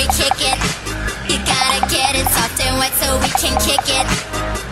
we kick it. You gotta get it soft and wet so we can kick it